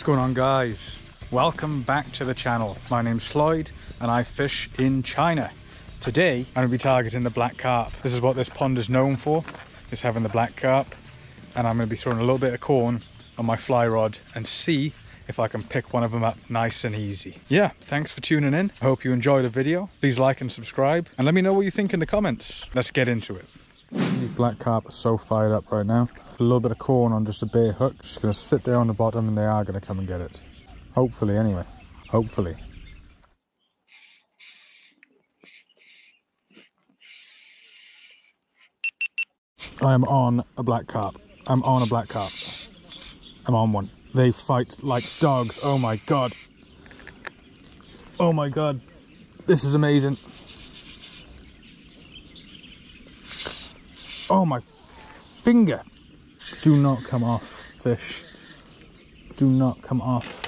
What's going on guys? Welcome back to the channel. My name's Lloyd and I fish in China. Today I'm going to be targeting the black carp. This is what this pond is known for, is having the black carp. And I'm going to be throwing a little bit of corn on my fly rod and see if I can pick one of them up nice and easy. Yeah, thanks for tuning in. I hope you enjoyed the video. Please like and subscribe and let me know what you think in the comments. Let's get into it. These black carp are so fired up right now. A little bit of corn on just a bare hook. Just gonna sit there on the bottom and they are gonna come and get it. Hopefully anyway. Hopefully. I am on a black carp. I'm on a black carp. I'm on one. They fight like dogs. Oh my god. Oh my god. This is amazing. Oh my finger. Do not come off, fish. Do not come off.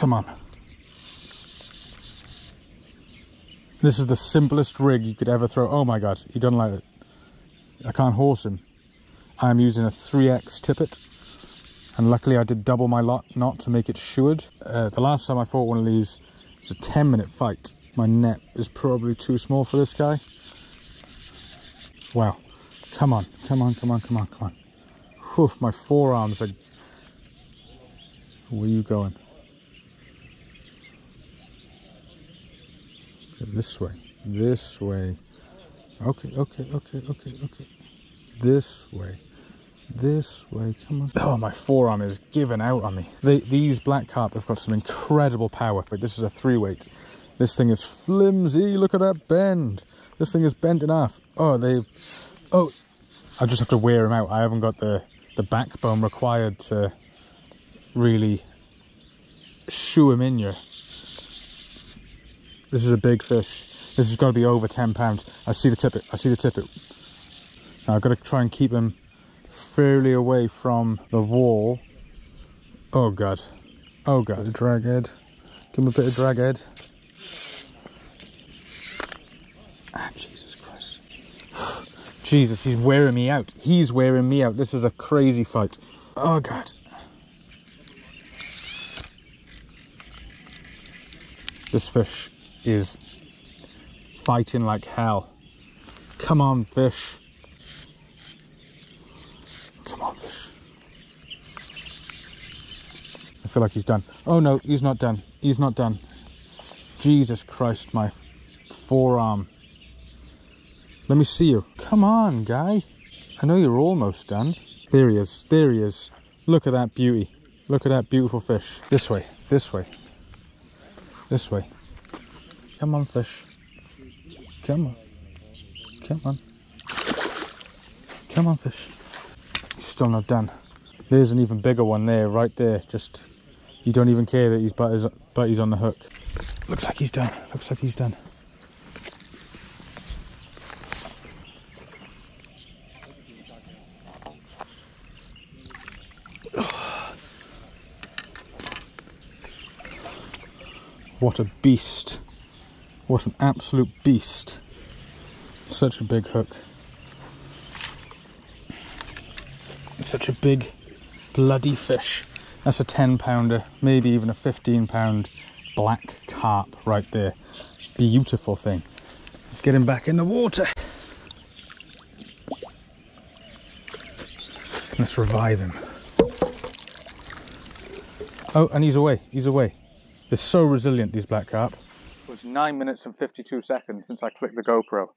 Come on. This is the simplest rig you could ever throw. Oh my god, he doesn't like it. I can't horse him. I'm using a 3X tippet. And luckily I did double my lot knot to make it shored. Uh, the last time I fought one of these, it was a 10 minute fight. My net is probably too small for this guy. Wow. Come on, come on, come on, come on, come on. Whew, my forearms are... Where are you going? This way, this way. Okay, okay, okay, okay, okay. This way, this way, come on. Oh, my forearm is giving out on me. These black carp have got some incredible power, but this is a three weight. This thing is flimsy, look at that bend. This thing is bent enough. Oh, they, oh, I just have to wear them out. I haven't got the, the backbone required to really shoo him in you. This is a big fish. This has got to be over 10 pounds. I see the tippet. I see the tippet. Now I've got to try and keep him fairly away from the wall. Oh God. Oh God. A drag head. Give him a bit of drag head. Ah, Jesus Christ. Jesus, he's wearing me out. He's wearing me out. This is a crazy fight. Oh God. This fish is fighting like hell. Come on, fish. Come on, fish. I feel like he's done. Oh no, he's not done. He's not done. Jesus Christ, my forearm. Let me see you. Come on, guy. I know you're almost done. There he is. There he is. Look at that beauty. Look at that beautiful fish. This way. This way. This way. Come on, fish. Come on. Come on. Come on, fish. He's still not done. There's an even bigger one there, right there. Just, you don't even care that he's but he's on the hook. Looks like he's done. Looks like he's done. What a beast. What an absolute beast. Such a big hook. Such a big bloody fish. That's a 10 pounder, maybe even a 15 pound black carp right there. Beautiful thing. Let's get him back in the water. Let's revive him. Oh, and he's away, he's away. They're so resilient, these black carp. Was 9 minutes and 52 seconds since I clicked the GoPro.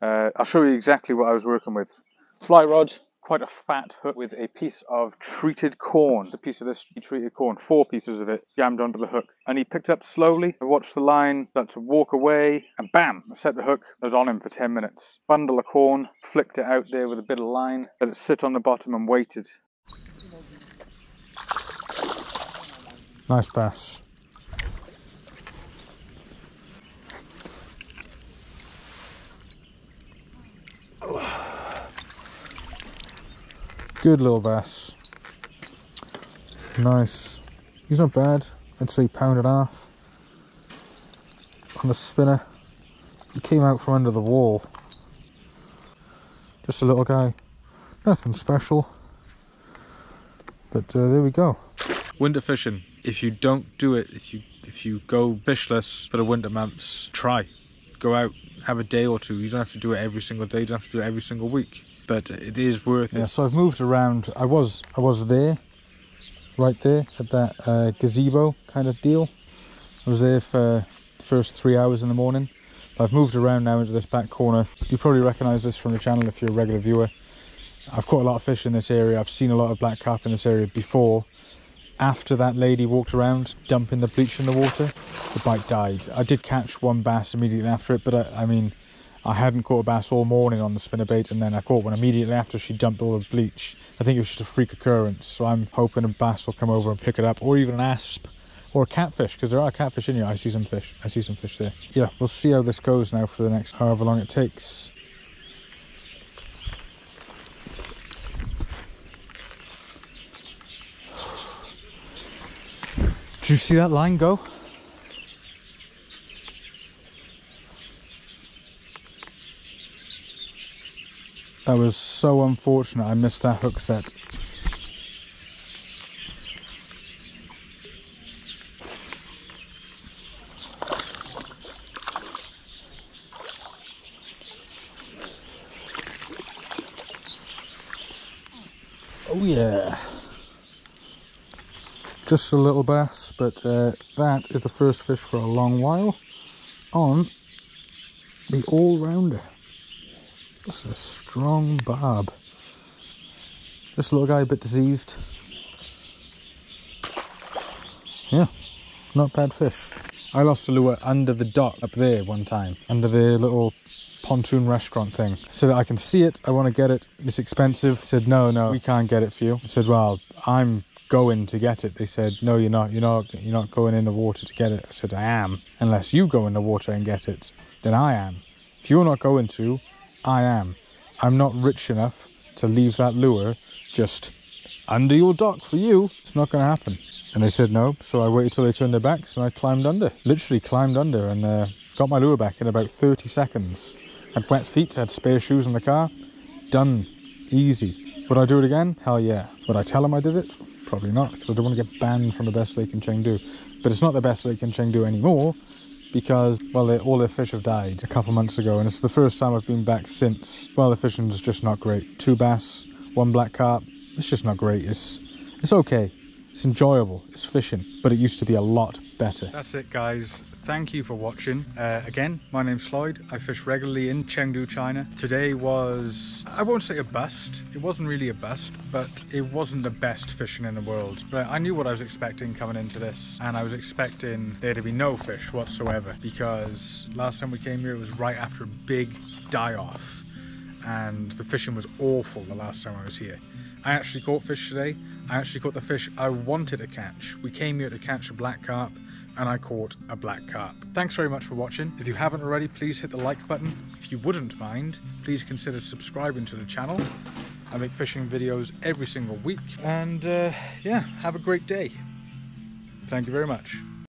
Uh, I'll show you exactly what I was working with. Fly rod, quite a fat hook with a piece of treated corn. A piece of this treated corn, four pieces of it, jammed onto the hook. And he picked up slowly. I watched the line, start to walk away, and bam, I set the hook. I was on him for 10 minutes. Bundle of corn, flicked it out there with a bit of line, let it sit on the bottom and waited. Nice bass. Good little bass. Nice. He's not bad. I'd say pound and a half. On the spinner. He came out from under the wall. Just a little guy. Nothing special. But uh, there we go. Winter fishing. If you don't do it, if you if you go fishless for the winter months, try. Go out, have a day or two. You don't have to do it every single day. You don't have to do it every single week. But it is worth yeah, it. So I've moved around. I was I was there, right there at that uh, gazebo kind of deal. I was there for the first three hours in the morning. I've moved around now into this back corner. You probably recognise this from the channel if you're a regular viewer. I've caught a lot of fish in this area. I've seen a lot of black carp in this area before. After that lady walked around dumping the bleach in the water, the bite died. I did catch one bass immediately after it, but I, I mean, I hadn't caught a bass all morning on the spinnerbait, and then I caught one immediately after she dumped all the bleach. I think it was just a freak occurrence, so I'm hoping a bass will come over and pick it up, or even an asp, or a catfish, because there are catfish in here. I see some fish. I see some fish there. Yeah, we'll see how this goes now for the next however long it takes. Did you see that line go? That was so unfortunate I missed that hook set. Oh yeah just a little bass but uh, that is the first fish for a long while on the all-rounder that's a strong barb this little guy a bit diseased yeah not bad fish I lost a lure under the dock up there one time under the little pontoon restaurant thing. I said, I can see it, I want to get it, it's expensive. I said, no, no, we can't get it for you. I said, well, I'm going to get it. They said, no, you're not. You're not. You're not going in the water to get it. I said, I am. Unless you go in the water and get it, then I am. If you're not going to, I am. I'm not rich enough to leave that lure just under your dock for you. It's not going to happen. And they said no. So I waited till they turned their backs and I climbed under. Literally climbed under and uh, got my lure back in about 30 seconds. Had wet feet, had spare shoes in the car. Done. Easy. Would I do it again? Hell yeah. Would I tell them I did it? Probably not, because I don't want to get banned from the best lake in Chengdu. But it's not the best lake in Chengdu anymore, because, well, all their fish have died a couple months ago, and it's the first time I've been back since. Well, the fishing's just not great. Two bass, one black carp, it's just not great. It's, it's okay. It's enjoyable, it's fishing, but it used to be a lot better. That's it guys, thank you for watching. Uh, again, my name's Lloyd, I fish regularly in Chengdu, China. Today was, I won't say a bust, it wasn't really a bust, but it wasn't the best fishing in the world. But I knew what I was expecting coming into this, and I was expecting there to be no fish whatsoever, because last time we came here it was right after a big die-off, and the fishing was awful the last time I was here. I actually caught fish today. I actually caught the fish I wanted to catch. We came here to catch a black carp and I caught a black carp. Thanks very much for watching. If you haven't already, please hit the like button. If you wouldn't mind, please consider subscribing to the channel. I make fishing videos every single week. And uh, yeah, have a great day. Thank you very much.